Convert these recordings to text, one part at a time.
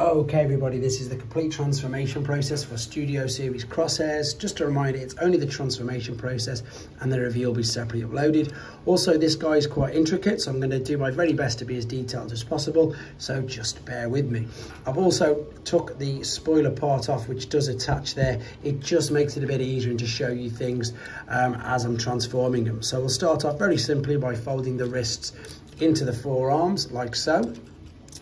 Okay everybody, this is the complete transformation process for Studio Series Crosshairs. Just a reminder, it's only the transformation process and the review will be separately uploaded. Also, this guy is quite intricate, so I'm going to do my very best to be as detailed as possible, so just bear with me. I've also took the spoiler part off, which does attach there. It just makes it a bit easier to show you things um, as I'm transforming them. So we'll start off very simply by folding the wrists into the forearms, like so.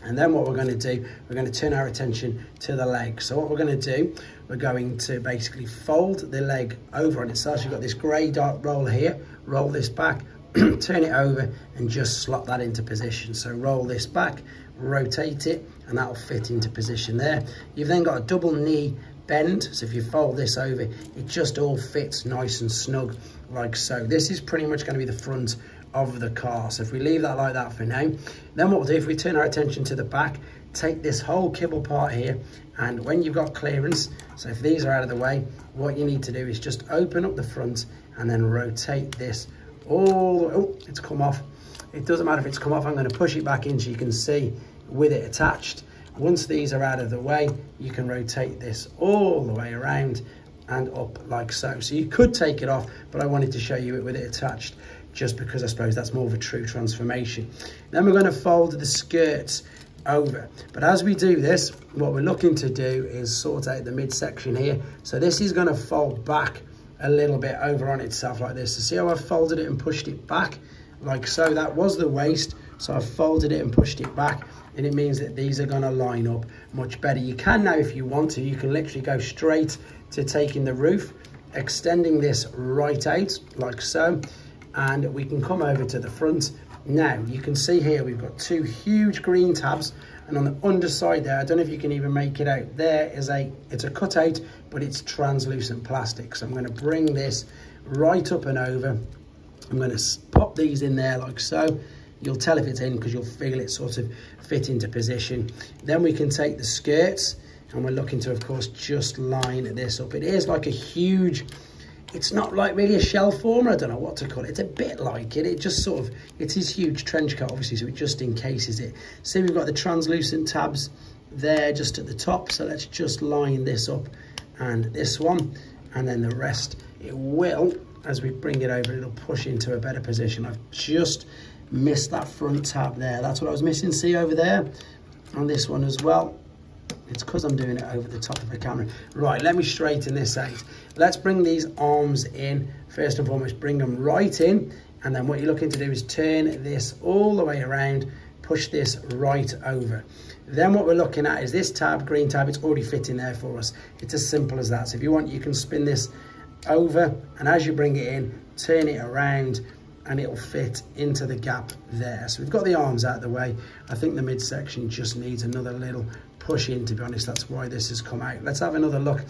And then what we're going to do, we're going to turn our attention to the leg. So what we're going to do, we're going to basically fold the leg over on itself. So you've got this grey dark roll here, roll this back, turn it over and just slot that into position. So roll this back, rotate it, and that'll fit into position there. You've then got a double knee bend. So if you fold this over, it just all fits nice and snug like so. This is pretty much going to be the front of the car. So if we leave that like that for now, then what we'll do, if we turn our attention to the back, take this whole kibble part here, and when you've got clearance, so if these are out of the way, what you need to do is just open up the front and then rotate this all the way, oh, it's come off. It doesn't matter if it's come off, I'm gonna push it back in so you can see with it attached. Once these are out of the way, you can rotate this all the way around and up like so. So you could take it off, but I wanted to show you it with it attached just because I suppose that's more of a true transformation. Then we're going to fold the skirts over. But as we do this, what we're looking to do is sort out the midsection here. So this is going to fold back a little bit over on itself like this. So see how I've folded it and pushed it back? Like so, that was the waist. So I've folded it and pushed it back and it means that these are going to line up much better. You can now, if you want to, you can literally go straight to taking the roof, extending this right out like so and we can come over to the front. Now you can see here we've got two huge green tabs and on the underside there, I don't know if you can even make it out, there is a, it's a cutout, but it's translucent plastic. So I'm gonna bring this right up and over. I'm gonna pop these in there like so. You'll tell if it's in because you'll feel it sort of fit into position. Then we can take the skirts and we're looking to, of course, just line this up. It is like a huge it's not like really a shell former. I don't know what to call it. It's a bit like it. It just sort of, it's his huge trench coat, obviously, so it just encases it. See, we've got the translucent tabs there just at the top. So let's just line this up and this one. And then the rest, it will, as we bring it over, it'll push into a better position. I've just missed that front tab there. That's what I was missing. See over there on this one as well. It's because I'm doing it over the top of the camera. Right, let me straighten this out. Let's bring these arms in. First and foremost, bring them right in. And then what you're looking to do is turn this all the way around, push this right over. Then what we're looking at is this tab, green tab, it's already fitting there for us. It's as simple as that. So if you want, you can spin this over and as you bring it in, turn it around and it'll fit into the gap there. So we've got the arms out of the way. I think the midsection just needs another little push in, to be honest. That's why this has come out. Let's have another look.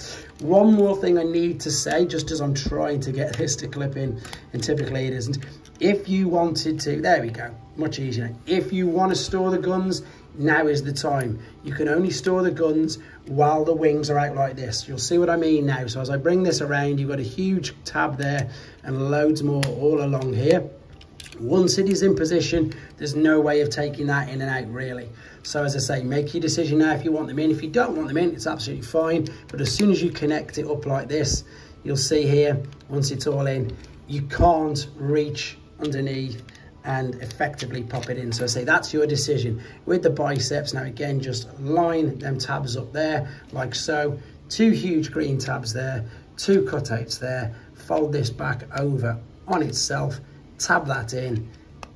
One more thing I need to say, just as I'm trying to get this to clip in, and typically it isn't. If you wanted to, there we go, much easier. If you want to store the guns, now is the time. You can only store the guns while the wings are out like this. You'll see what I mean now. So as I bring this around, you've got a huge tab there and loads more all along here. Once it is in position, there's no way of taking that in and out really. So as I say, make your decision now if you want them in. If you don't want them in, it's absolutely fine. But as soon as you connect it up like this, you'll see here, once it's all in, you can't reach underneath and effectively pop it in. So I say that's your decision. With the biceps, now again, just line them tabs up there like so. Two huge green tabs there, two cutouts there. Fold this back over on itself tab that in,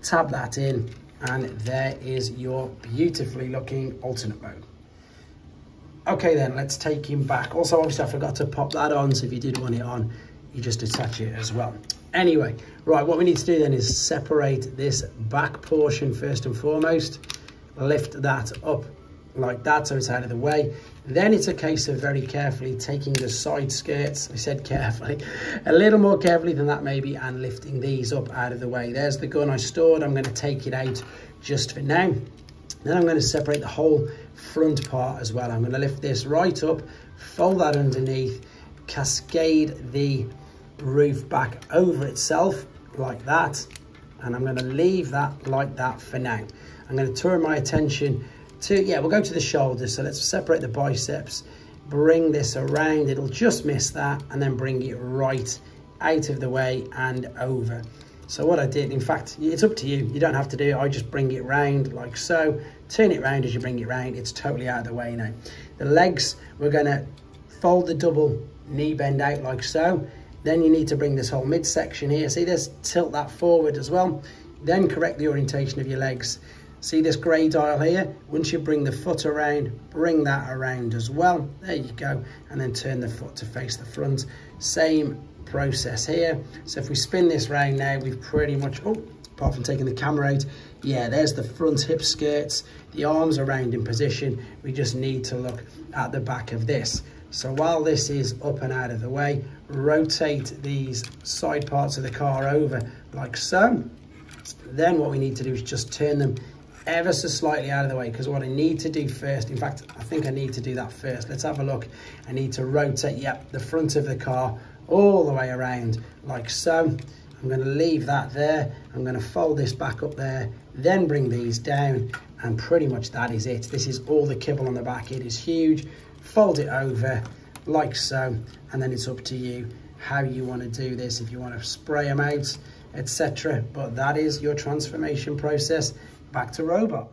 tab that in, and there is your beautifully looking alternate mode. Okay then, let's take him back. Also, obviously I forgot to pop that on, so if you did want it on, you just attach it as well. Anyway, right, what we need to do then is separate this back portion first and foremost, lift that up like that so it's out of the way. Then it's a case of very carefully taking the side skirts, I said carefully, a little more carefully than that maybe, and lifting these up out of the way. There's the gun I stored. I'm going to take it out just for now. Then I'm going to separate the whole front part as well. I'm going to lift this right up, fold that underneath, cascade the roof back over itself like that. And I'm going to leave that like that for now. I'm going to turn my attention to, yeah, we'll go to the shoulders. So let's separate the biceps, bring this around. It'll just miss that and then bring it right out of the way and over. So what I did, in fact, it's up to you. You don't have to do it. I just bring it round like so. Turn it round as you bring it round. It's totally out of the way now. The legs, we're going to fold the double knee bend out like so. Then you need to bring this whole midsection here. See this? Tilt that forward as well. Then correct the orientation of your legs. See this grey dial here? Once you bring the foot around, bring that around as well. There you go. And then turn the foot to face the front. Same process here. So if we spin this round now, we've pretty much, oh, apart from taking the camera out, yeah, there's the front hip skirts, the arms around in position. We just need to look at the back of this. So while this is up and out of the way, rotate these side parts of the car over like so. Then what we need to do is just turn them ever so slightly out of the way because what I need to do first, in fact, I think I need to do that first. Let's have a look. I need to rotate, yep, the front of the car all the way around like so. I'm going to leave that there. I'm going to fold this back up there, then bring these down, and pretty much that is it. This is all the kibble on the back. It is huge. Fold it over like so, and then it's up to you how you want to do this. If you want to spray them out, etc. But that is your transformation process back to robot.